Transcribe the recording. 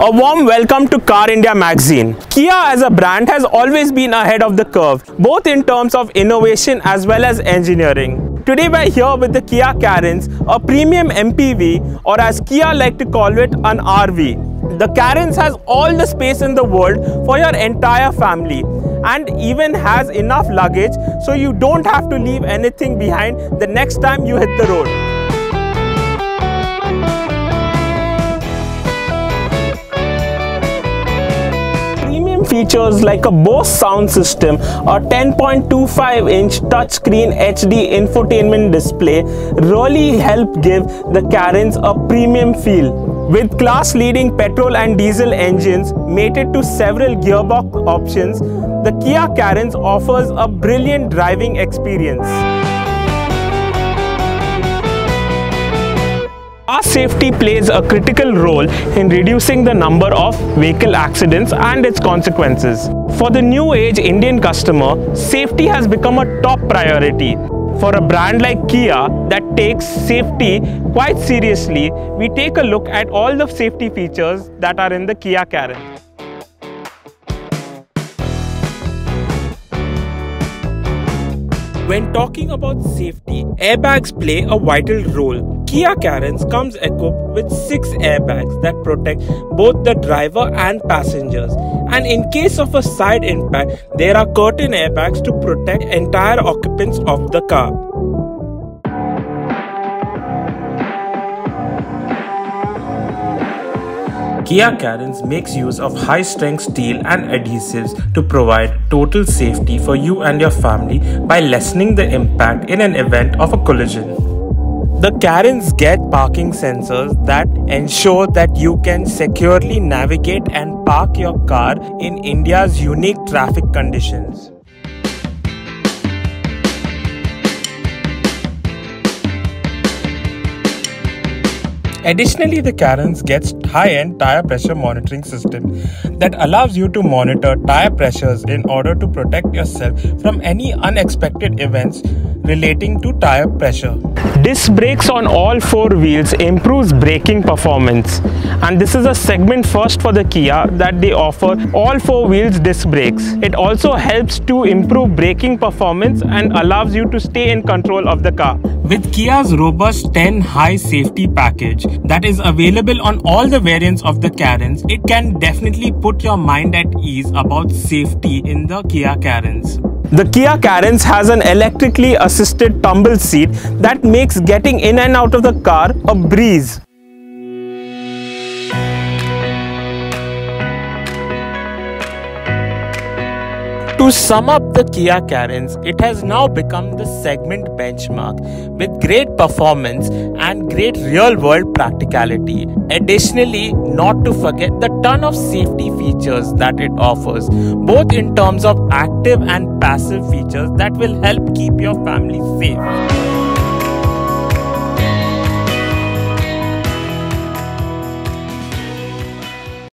A warm welcome to Car India magazine. Kia as a brand has always been ahead of the curve, both in terms of innovation as well as engineering. Today we're here with the Kia Carens, a premium MPV or as Kia like to call it an RV. The Carens has all the space in the world for your entire family and even has enough luggage so you don't have to leave anything behind the next time you hit the road. Features like a Bose sound system, a 10.25 inch touchscreen HD infotainment display really help give the Carens a premium feel. With class-leading petrol and diesel engines mated to several gearbox options, the Kia Carens offers a brilliant driving experience. Car safety plays a critical role in reducing the number of vehicle accidents and its consequences. For the new age Indian customer, safety has become a top priority. For a brand like Kia that takes safety quite seriously, we take a look at all the safety features that are in the Kia Karen. When talking about safety, airbags play a vital role Kia Carens comes equipped with 6 airbags that protect both the driver and passengers. And in case of a side impact, there are curtain airbags to protect entire occupants of the car. Kia Carens makes use of high-strength steel and adhesives to provide total safety for you and your family by lessening the impact in an event of a collision. The Carens get parking sensors that ensure that you can securely navigate and park your car in India's unique traffic conditions. Additionally, the Carens gets high-end tire pressure monitoring system that allows you to monitor tire pressures in order to protect yourself from any unexpected events relating to tire pressure. Disc brakes on all four wheels improves braking performance and this is a segment first for the Kia that they offer all four wheels disc brakes. It also helps to improve braking performance and allows you to stay in control of the car. With Kia's robust 10 high safety package that is available on all the variants of the Carens, it can definitely put your mind at ease about safety in the Kia Carens. The Kia Carens has an electrically assisted tumble seat that makes getting in and out of the car a breeze. To sum up the Kia Carens, it has now become the segment benchmark with great performance and great real world practicality. Additionally, not to forget the ton of safety features that it offers, both in terms of active and passive features that will help keep your family safe.